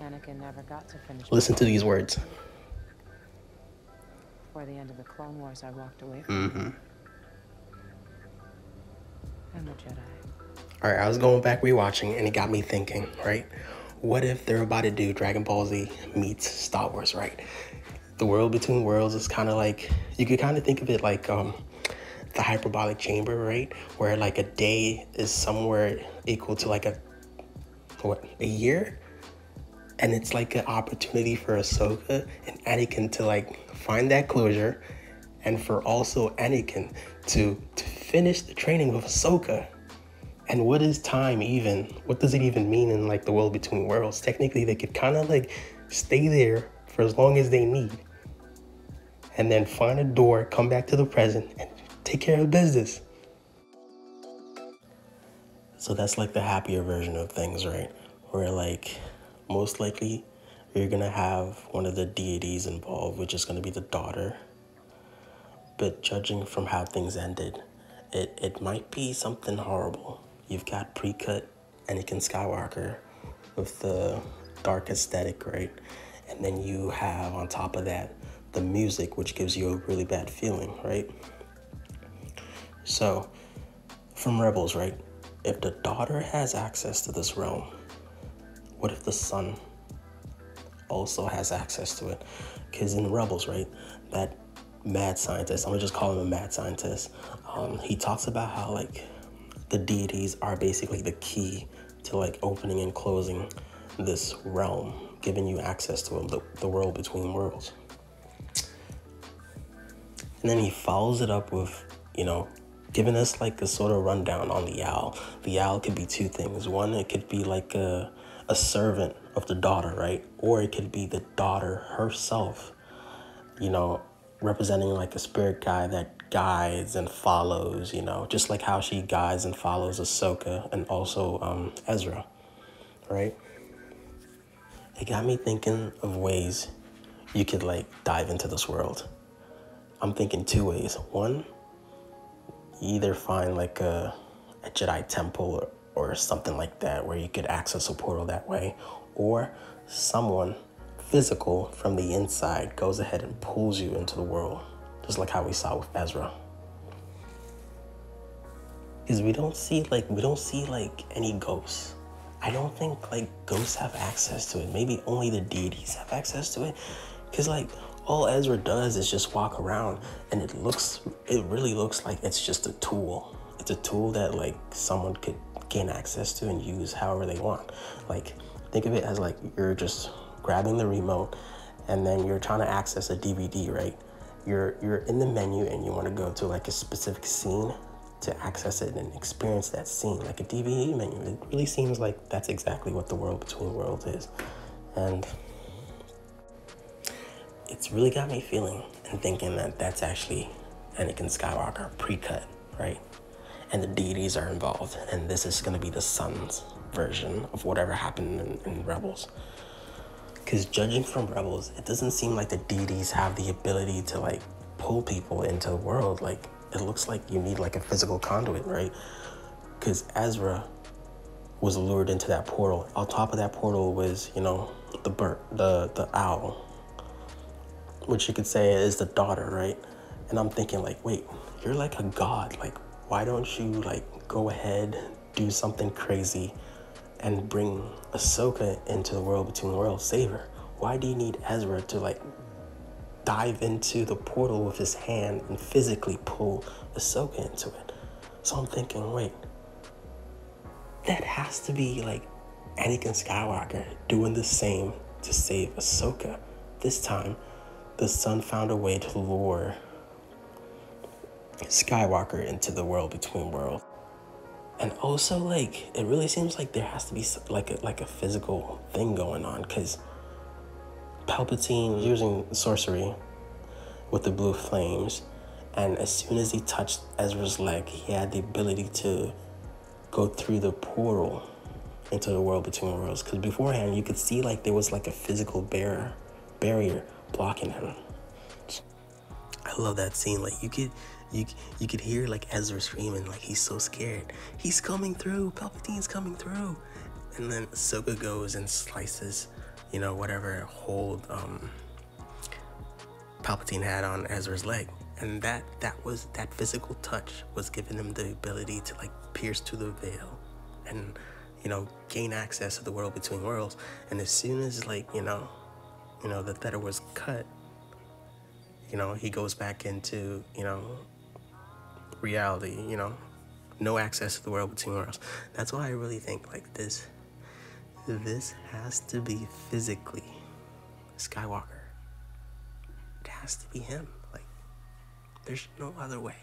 Anakin never got to finish. Listen to these words. Before the end of the Clone Wars, I walked away from. Mm-hmm. I'm a Jedi. All right, I was going back rewatching, and it got me thinking. Right, what if they're about to do Dragon Ball Z meets Star Wars? Right, the world between worlds is kind of like you could kind of think of it like um, the hyperbolic chamber, right? Where like a day is somewhere equal to like a what a year, and it's like an opportunity for Ahsoka and Anakin to like find that closure, and for also Anakin to to finish the training with Ahsoka. And what is time even? What does it even mean in like the world between worlds? Technically, they could kind of like stay there for as long as they need, and then find a door, come back to the present, and take care of business. So that's like the happier version of things, right? Where like most likely you're gonna have one of the deities involved, which is gonna be the daughter. But judging from how things ended, it, it might be something horrible. You've got pre-cut Anakin Skywalker with the dark aesthetic, right? And then you have on top of that the music, which gives you a really bad feeling, right? So, from Rebels, right? If the daughter has access to this realm, what if the son also has access to it? Because in Rebels, right, that mad scientist, I'm gonna just call him a mad scientist, um, he talks about how, like, the deities are basically the key to, like, opening and closing this realm, giving you access to the, the world between worlds. And then he follows it up with, you know, giving us like a sort of rundown on the owl. The owl could be two things. One, it could be like a, a servant of the daughter, right? Or it could be the daughter herself, you know, representing like a spirit guide that guides and follows, you know, just like how she guides and follows Ahsoka and also um, Ezra, right? It got me thinking of ways you could like dive into this world. I'm thinking two ways. One, either find like a, a Jedi temple or, or something like that where you could access a portal that way, or someone physical from the inside goes ahead and pulls you into the world, just like how we saw with Ezra. Because we don't see like we don't see like any ghosts. I don't think like ghosts have access to it. Maybe only the deities have access to it. Cause like all Ezra does is just walk around and it looks it really looks like it's just a tool. It's a tool that like someone could gain access to and use however they want. Like think of it as like you're just grabbing the remote and then you're trying to access a DVD, right? You're you're in the menu and you want to go to like a specific scene to access it and experience that scene, like a DVD menu. It really seems like that's exactly what the world between worlds is. And it's really got me feeling and thinking that that's actually Anakin Skywalker pre-cut, right? And the deities are involved, and this is going to be the son's version of whatever happened in, in Rebels. Because judging from Rebels, it doesn't seem like the deities have the ability to like pull people into the world. Like it looks like you need like a physical conduit, right? Because Ezra was lured into that portal. On top of that portal was, you know, the bird, the the owl, which you could say is the daughter, right? And I'm thinking like, wait, you're like a god. Like, why don't you like go ahead, do something crazy, and bring Ahsoka into the world between worlds, save her? Why do you need Ezra to like dive into the portal with his hand and physically pull Ahsoka into it? So I'm thinking, wait, that has to be like Anakin Skywalker doing the same to save Ahsoka. This time, the son found a way to lure Skywalker into the world between worlds. And also, like, it really seems like there has to be like a, like a physical thing going on because Palpatine using sorcery with the blue flames, and as soon as he touched Ezra's leg, he had the ability to go through the portal into the world between worlds. Because beforehand, you could see like there was like a physical barrier, barrier blocking him. I love that scene. Like you could, you you could hear like Ezra screaming, like he's so scared. He's coming through. Palpatine's coming through. And then Ahsoka goes and slices you know, whatever hold um, Palpatine had on Ezra's leg. And that that was that physical touch was giving him the ability to like pierce through the veil and you know gain access to the world between worlds. And as soon as like you know, you know the tether was cut, you know he goes back into you know reality. You know, no access to the world between worlds. That's why I really think like this. This has to be physically Skywalker. It has to be him. Like, there's no other way.